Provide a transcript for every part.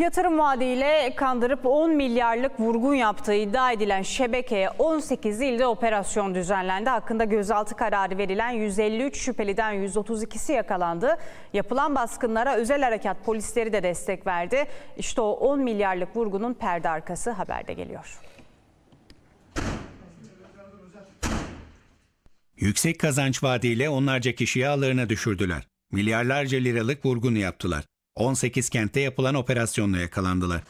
Yatırım vaadiyle kandırıp 10 milyarlık vurgun yaptığı iddia edilen şebekeye 18 ilde operasyon düzenlendi. Hakkında gözaltı kararı verilen 153 şüpheliden 132'si yakalandı. Yapılan baskınlara özel harekat polisleri de destek verdi. İşte o 10 milyarlık vurgunun perde arkası haberde geliyor. Yüksek kazanç vaadiyle onlarca kişiyi ağlarına düşürdüler. Milyarlarca liralık vurgun yaptılar. 18 kentte yapılan operasyonla yakalandılar.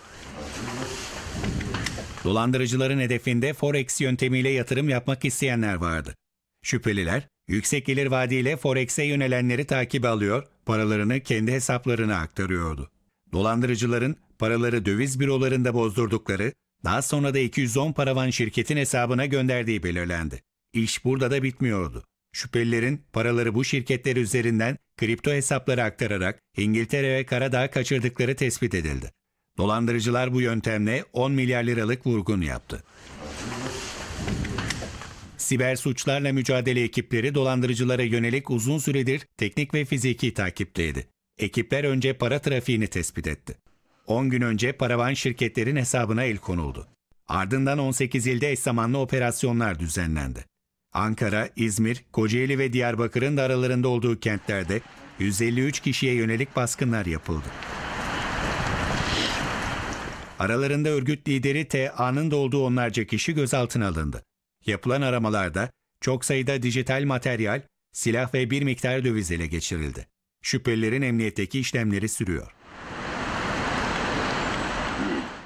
Dolandırıcıların hedefinde Forex yöntemiyle yatırım yapmak isteyenler vardı. Şüpheliler, yüksek gelir vaadiyle Forex'e yönelenleri takip alıyor, paralarını kendi hesaplarına aktarıyordu. Dolandırıcıların paraları döviz bürolarında bozdurdukları, daha sonra da 210 paravan şirketin hesabına gönderdiği belirlendi. İş burada da bitmiyordu. Şüphelilerin paraları bu şirketler üzerinden kripto hesaplara aktararak İngiltere ve Karadağ kaçırdıkları tespit edildi. Dolandırıcılar bu yöntemle 10 milyar liralık vurgun yaptı. Siber suçlarla mücadele ekipleri dolandırıcılara yönelik uzun süredir teknik ve fiziki takipteydi. Ekipler önce para trafiğini tespit etti. 10 gün önce paravan şirketlerin hesabına el konuldu. Ardından 18 ilde eş zamanlı operasyonlar düzenlendi. Ankara, İzmir, Kocaeli ve Diyarbakır'ın da aralarında olduğu kentlerde 153 kişiye yönelik baskınlar yapıldı. Aralarında örgüt lideri T.A.'nın da olduğu onlarca kişi gözaltına alındı. Yapılan aramalarda çok sayıda dijital materyal, silah ve bir miktar döviz ele geçirildi. Şüphelilerin emniyetteki işlemleri sürüyor.